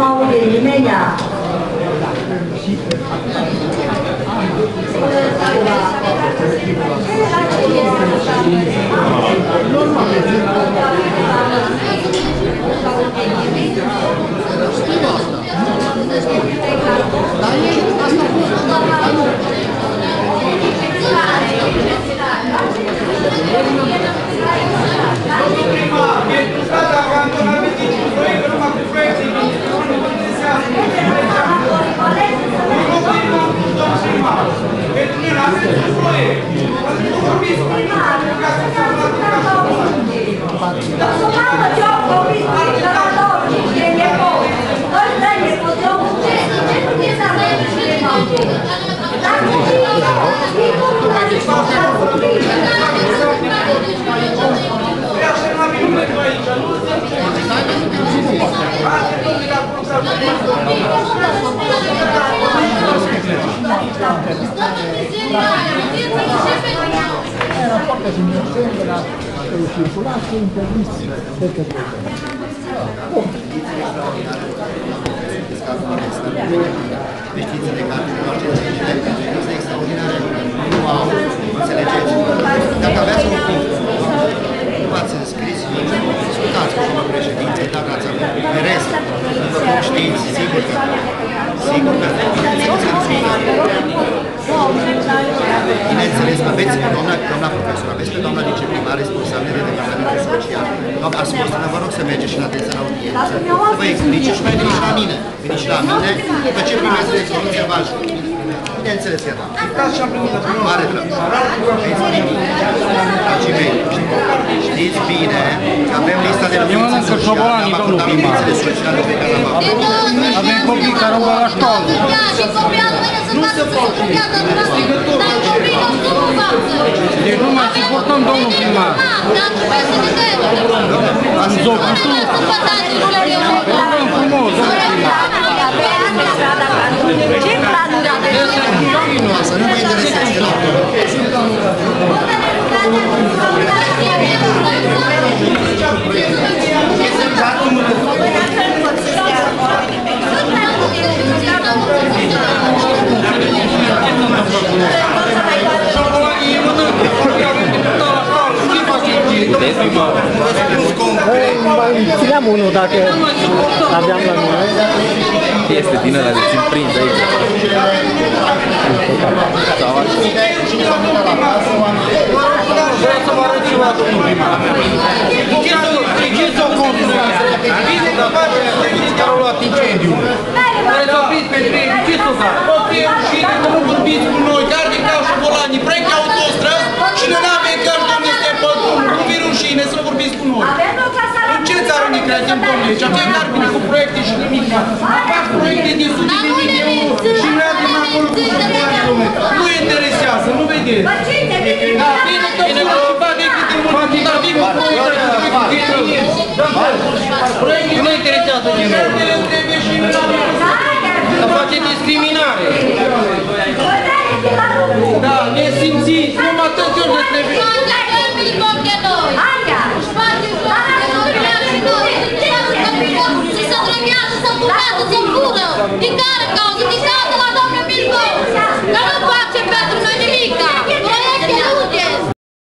我给你买呢。啊，好的吧。Era foarte sincero de la circulație, interviste de către Științe de carte, cunoașteți științe extraordinare, nu au, înțelegeți? Dacă aveați un punct, nu v-ați înscris, discutați cu domnul președinte, dacă ați avut pe rest, după cum știți, sigur că, sigur că, Bineînțeles, aveți pe doamna, doamna profesor, aveți pe doamna viceprimar responsabilă de departamentul social. Doamna, ați spus, vă rog să mergeți și la dânsa la audiență, să vă explice și mai veni și la mine. Veni și la mine, după ce primesc rezoluția, vă ajut. Bineînțeles că da. Mare drag. Știți nimic. Dragii mei, știți bine că avem lista de Eu mănânc locuințe șobolanii, sociale, am domnul acordat primar. locuințele sociale pe care am avut. Avem copii care au la școală. Nu se poate. Dar copiii nostru nu învață. Deci nu mai suportăm, domnul primar. Dar trebuie să ne dăm. Am zopit. Vorbim frumos, domnul primar. Ce planuri aveți? Mai țineam unul dacă aveam la mine. Este din ăla de țin prins aici. Sau Vreau să vă arăt ceva, domnul primar. Антонович, а ти в проєкті, що не міг. А проєкт, який суді не міг.